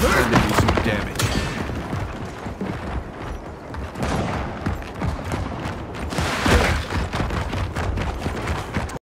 trying to do some damage.